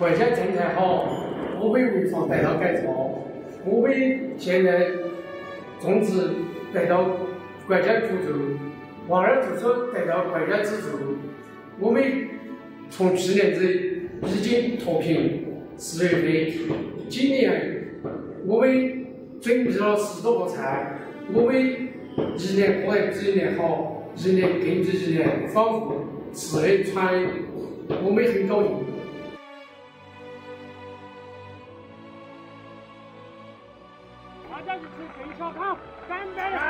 国家政策好，我们潍坊得到改造，我们现在种植得到国家补助，娃儿读书得到国家资助，我们从去年子已经脱贫，四月份，今年我们准备了十多个菜，我们一年过得比一年好，一年更比一年丰富，吃的穿的，我们很高兴。大家一起奔小康干杯！